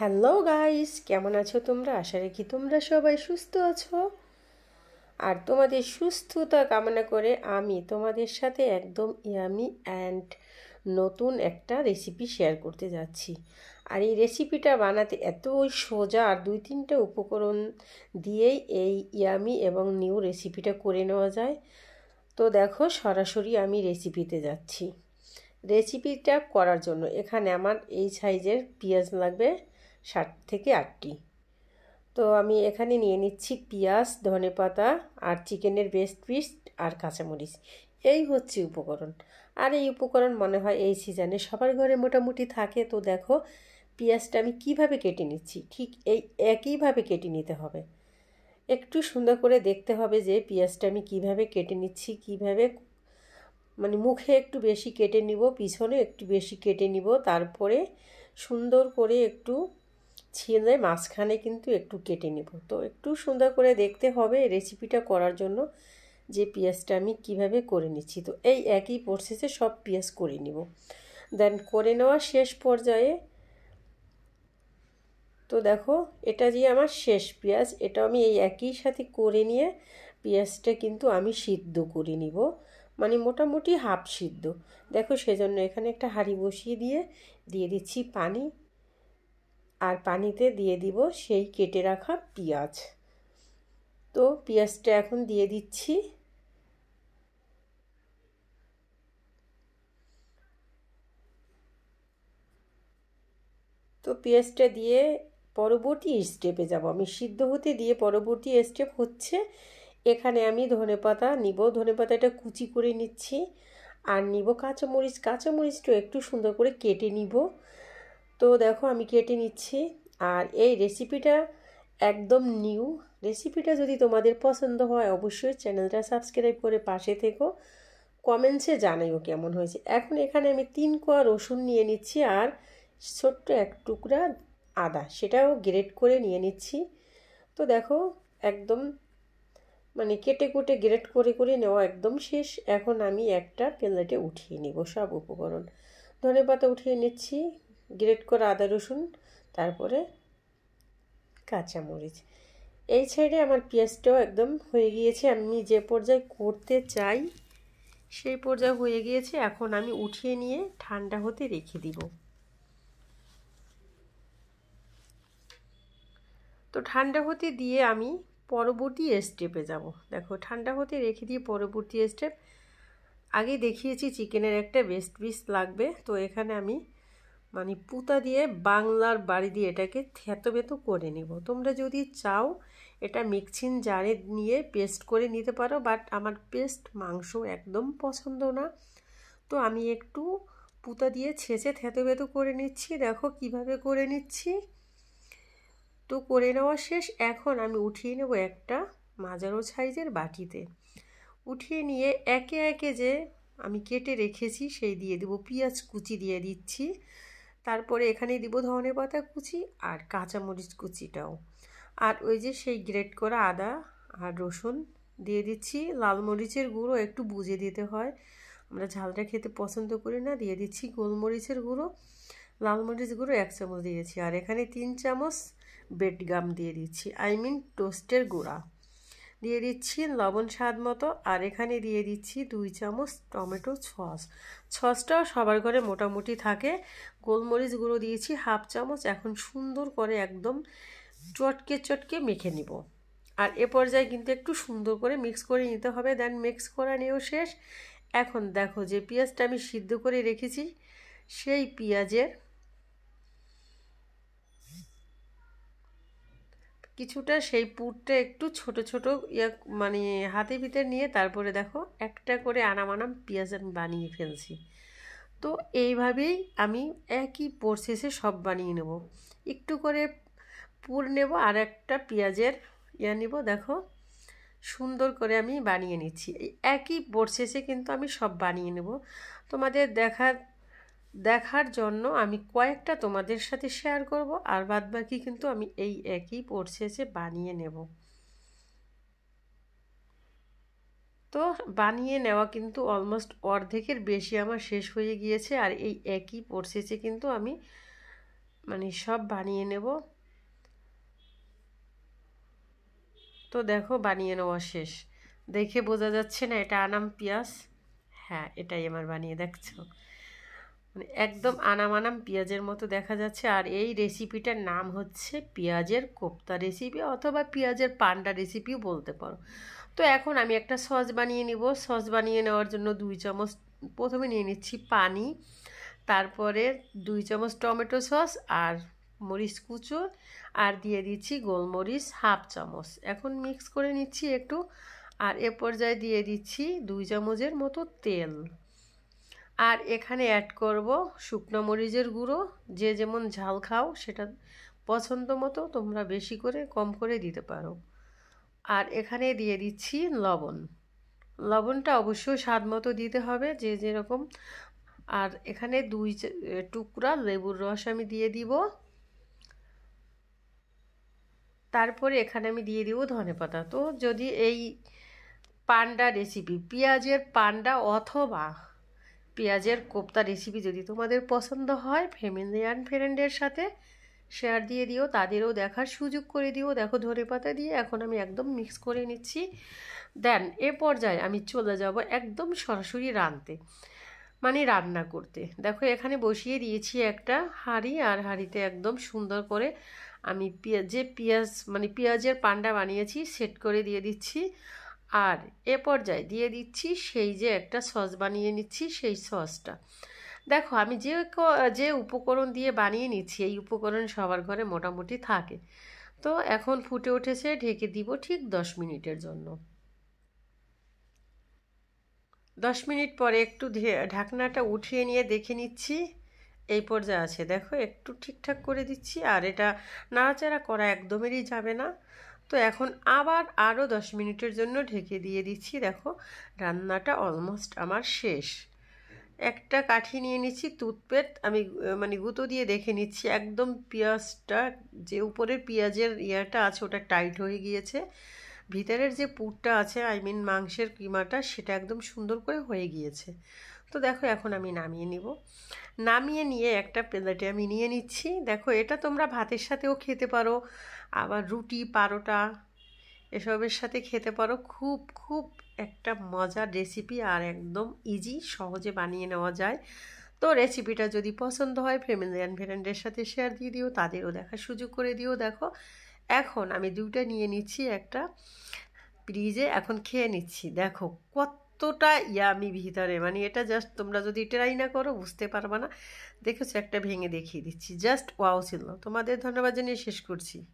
Hello guys, কেমন আছো তোমরা? আশা রাখি তোমরা সবাই সুস্থ আছো। আর তোমাদের সুস্থতা কামনা করে আমি তোমাদের সাথে একদম ইয়ামি অ্যান্ড নতুন একটা রেসিপি শেয়ার করতে যাচ্ছি। আর এই রেসিপিটা বানাতে এত সোজা আর দুই তিনটা উপকরণ দিয়েই এই ইয়ামি এবং নিউ রেসিপিটা করে নেওয়া যায়। তো দেখো, সরাসরি আমি রেসিপিতে যাচ্ছি। রেসিপিটা করার জন্য এখানে আমার এই সাইজের পেঁয়াজ লাগবে। ষাট থেকে আটটি। তো আমি এখানে নিয়ে নিচ্ছি পেঁয়াজ, ধনে পাতা আর চিকেনের বেস্ট পিস আর কাঁচামরিচ। এই হচ্ছে উপকরণ। আর এই উপকরণ মনে হয় এই সিজনে সবার ঘরে মোটামুটি থাকে। তো দেখো, পেঁয়াজটা আমি কীভাবে কেটে নিচ্ছি? ঠিক এই একইভাবে কেটে নিতে হবে। একটু সুন্দর করে দেখতে হবে যে পেঁয়াজটা আমি কীভাবে কেটে নিচ্ছি, কীভাবে মানে মুখে একটু বেশি কেটে নিব, পিছনে একটু বেশি কেটে নিব, তারপরে সুন্দর করে একটু ছিলে মাঝখানে কিন্তু একটু কেটে নেব। তো একটু সুন্দর করে দেখতে হবে রেসিপিটা করার জন্য যে পেঁয়াজটা আমি কীভাবে করে নিচ্ছি। তো এই একই প্রসেসে সব পেঁয়াজ করে নিব। দেন করে নেওয়া শেষ পর্যায়ে তো দেখো, এটা যে আমার শেষ পেঁয়াজ। এটা আমি এই একই সাথে করে নিয়ে পেঁয়াজটা কিন্তু আমি সিদ্ধ করে নিব। মানে মোটামুটি হাফ সিদ্ধ। দেখো সেজন্য এখানে একটা হাঁড়ি বসিয়ে দিয়ে দিয়ে দিচ্ছি পানি। আর পানিতে দিয়ে দিব সেই কেটে রাখা পেঁয়াজ। তো পেঁয়াজটা এখন দিয়ে দিচ্ছি। তো পেঁয়াজটা দিয়ে পরবর্তী স্টেপে যাব। আমি সিদ্ধ হতে দিয়ে পরবর্তী স্টেপ হচ্ছে, এখানে আমি ধনে পাতা নিব। ধনে পাতাটা কুচি করে নিচ্ছি। আর নিব কাঁচামরিচ। কাঁচামরিচটা একটু সুন্দর করে কেটে নিব। তো দেখো আমি কেটে নিচ্ছি। আর এই রেসিপিটা একদম নিউ রেসিপিটা যদি তোমাদের পছন্দ হয়, অবশ্যই চ্যানেলটা সাবস্ক্রাইব করে পাশে থেকো। কমেন্টসে জানাইও কেমন হয়েছে। এখন এখানে আমি তিন কোয়া রসুন নিয়ে নিচ্ছি আর ছোট্ট এক টুকরা আদা, সেটাও গ্রেট করে নিয়ে নিচ্ছি। তো দেখো একদম মানে কেটে কুটে গ্রেট করে করে নেওয়া একদম শেষ। এখন আমি একটা প্লেটে উঠিয়ে নিব সব উপকরণ। ধনে পাতা উঠিয়ে নিচ্ছি। গ্রেট করা আদা, রসুন, তারপরে কাঁচামরিচ। এই সাইডে আমার পেঁয়াজটাও একদম হয়ে গিয়েছে। আমি যে পর্যায়ে করতে চাই, সেই পর্যায়ে হয়ে গিয়েছে। এখন আমি উঠিয়ে নিয়ে ঠান্ডা হতে রেখে দিব। তো ঠান্ডা হতে দিয়ে আমি পরবর্তী স্টেপে যাব। দেখো, ঠান্ডা হতে রেখে দিয়ে পরবর্তী স্টেপ। আগে দেখিয়েছি, চিকেনের একটা বেস্ট পিস লাগবে। তো এখানে আমি মানে পুতা দিয়ে বাংলার বাড়ি দিয়ে এটাকে থেতো বেতো করে নেব। তোমরা যদি চাও এটা মিক্সিং জারে নিয়ে পেস্ট করে নিতে পারো, বাট আমার পেস্ট মাংস একদম পছন্দ না। তো আমি একটু পুতা দিয়ে ছেঁচে থেতো বেতো করে নিচ্ছি, দেখো কীভাবে করে নিচ্ছি। তো করে নেওয়া শেষ, এখন আমি উঠিয়ে নেব একটা মাজারো সাইজের বাটিতে। উঠিয়ে নিয়ে একে একে যে আমি কেটে রেখেছি, সেই দিয়ে দেবো, পেঁয়াজ কুচি দিয়ে দিচ্ছি। তারপরে এখানে দিব ধনে পাতা কুচি আর কাঁচামরিচ কুচিটাও। আর ওই যে সেই গ্রেট করা আদা আর রসুন দিয়ে দিচ্ছি। লাল মরিচের গুঁড়ো একটু বুঝে দিতে হয়। আমরা ঝালটা খেতে পছন্দ করি না, দিয়ে দিচ্ছি গোলমরিচের গুঁড়ো। লাল মরিচ গুঁড়ো এক চামচ দিয়েছি। আর এখানে তিন চামচ বেডগাম দিয়ে দিচ্ছি। আই মিন টোস্টের গুঁড়া। দিয়ে দিচ্ছি লবণ স্বাদ মতো, আর এখানে দিয়ে দিচ্ছি দুই চামচ টমেটো সস। সসটাও সবার ঘরে মোটামুটি থাকে। গোলমরিচ গুঁড়ো দিয়েছি হাফ চামচ, এখন সুন্দর করে একদম চটকে চটকে মেখে নিব। আর এ পর্যায়ে কিন্তু একটু সুন্দর করে মিক্স করে নিতে হবে দেন মিক্স করা নিয়েও শেষ। এখন দেখো যে পেঁয়াজটা আমি সিদ্ধ করে রেখেছি, সেই পেঁয়াজের কিছুটা সেই পুরটা একটু ছোট ছোট ইয়া মানে হাতে ভিতরে নিয়ে তারপরে দেখো একটা করে আনামানাম পেঁয়াজ আমি বানিয়ে ফেলছি। তো এইভাবেই আমি একই প্রসেসে সব বানিয়ে নেব। একটু করে পুর নেব আর একটা পেঁয়াজের ইয়া নিব, দেখো। সুন্দর করে আমি বানিয়ে নিচ্ছি। একই প্রসেসে কিন্তু আমি সব বানিয়ে নেব। তোমাদের দেখার দেখার জন্য আমি কয়েকটা তোমাদের সাথে শেয়ার করব, আর বাদ বাকি কিন্তু আমি এই একই প্রসেসে বানিয়ে নেব। তো বানিয়ে নেওয়া কিন্তু অলমোস্ট অর্ধেকের বেশি আমার শেষ হয়ে গিয়েছে, আর এই একই প্রসেসে কিন্তু আমি মানে সব বানিয়ে নেব। তো দেখো বানিয়ে নেওয়া শেষ। দেখে বোঝা যাচ্ছে না এটা আনাম পেঁয়াজ? হ্যাঁ এটাই আমার বানিয়ে, দেখছ? মানে একদম আনাম আনাম পেঁয়াজের মতো দেখা যাচ্ছে। আর এই রেসিপিটার নাম হচ্ছে পেঁয়াজের কোপ্তা রেসিপি অথবা পেঁয়াজের পান্ডা রেসিপিও বলতে পারো। তো এখন আমি একটা সস বানিয়ে নিব। সস বানিয়ে নেওয়ার জন্য দুই চামচ প্রথমে নিয়ে নিচ্ছি পানি, তারপরে দুই চামচ টমেটো সস আর মরিচ কুচো আর দিয়ে দিচ্ছি গোলমরিচ হাফ চামচ। এখন মিক্স করে নিচ্ছি একটু। আর এ পর্যায়ে দিয়ে দিচ্ছি দুই চামচের মতো তেল। আর এখানে অ্যাড করব শুকনো মরিচের গুঁড়ো। যে যেমন ঝাল খাও, সেটা পছন্দ মতো তোমরা বেশি করে কম করে দিতে পারো। আর এখানে দিয়ে দিচ্ছি লবণ। লবণটা অবশ্যই স্বাদ মতো দিতে হবে যে যেরকম। আর এখানে দুই টুকরা লেবুর রস আমি দিয়ে দিব। তারপরে এখানে আমি দিয়ে দিব ধনে পাতা। তো যদি এই পান্ডা রেসিপি পেঁয়াজের পান্ডা অথবা পেঁয়াজের কোপ্তা রেসিপি যদি তোমাদের পছন্দ হয় ফ্যামিলি অ্যান্ড ফ্রেন্ডের সাথে শেয়ার দিয়ে দিও, তাদেরও দেখার সুযোগ করে দিও। দেখো ধরে পাতা দিয়ে এখন আমি একদম মিক্স করে নিচ্ছি। দেন এ পর্যায়ে আমি চলে যাব একদম সরাসরি রাঁধতে মানে রান্না করতে। দেখো এখানে বসিয়ে দিয়েছি একটা হাঁড়ি, আর হাঁড়িতে একদম সুন্দর করে আমি যে পেঁয়াজ মানে পেঁয়াজের পান্ডা বানিয়েছি, সেট করে দিয়ে দিচ্ছি। আর এ পর্যায়ে দিয়ে দিচ্ছি সেই যে একটা সস বানিয়ে নিচ্ছি, সেই সসটা। দেখো, আমি যে যে উপকরণ দিয়ে বানিয়ে নিচ্ছি, এই উপকরণ সবার ঘরে মোটামুটি থাকে। তো এখন ফুটে উঠেছে, ঢেকে দিব ঠিক দশ মিনিটের জন্য। দশ মিনিট পরে একটু ঢাকনাটা উঠিয়ে নিয়ে দেখে নিচ্ছি। এই পর্যায়ে আছে। দেখো, একটু ঠিকঠাক করে দিচ্ছি। আর এটা নাড়াচাড়া করা একদমেরই যাবে না। তো এখন আবার আরও দশ মিনিটের জন্য ঢেকে দিয়ে দিচ্ছি, দেখো রান্নাটা অলমোস্ট আমার শেষ। একটা কাঠি নিয়ে নিচ্ছি টুথপেট আমি মানে গুঁতো দিয়ে দেখে নিচ্ছি, একদম পেঁয়াজটা, যে উপরের পেঁয়াজের ইয়াটা আছে ওটা টাইট হয়ে গিয়েছে। ভিতরের যে পুরটা আছে আই মিন মাংসের কিমাটা, সেটা একদম সুন্দর করে হয়ে গিয়েছে। তো দেখো এখন আমি নামিয়ে নিব। নামিয়ে নিয়ে একটা প্লেটে আমি নিয়ে নিচ্ছি। দেখো এটা তোমরা ভাতের সাথেও খেতে পারো। আবার রুটি, পারোটা এসবের সাথে খেতে পারো। খুব খুব একটা মজার রেসিপি আর একদম ইজি সহজে বানিয়ে নেওয়া যায়। তো রেসিপিটা যদি পছন্দ হয় ফ্যামিলি অ্যান্ড ফ্রেন্ডের সাথে শেয়ার দিয়ে দিও, তাদেরও দেখার সুযোগ করে দিও। দেখো, এখন আমি দুইটা নিয়ে নিচ্ছি, একটা ফ্রিজে এখন খেয়ে নিচ্ছি। দেখো, কতটা ইয়ামি ভিতরে। মানে এটা জাস্ট তোমরা যদি ট্রাই না করো, বুঝতে পারবে না। দেখেছ, একটা ভেঙে দেখিয়ে দিচ্ছি। জাস্ট ওয়াও ছিল। তোমাদের ধন্যবাদ জানিয়ে শেষ করছি।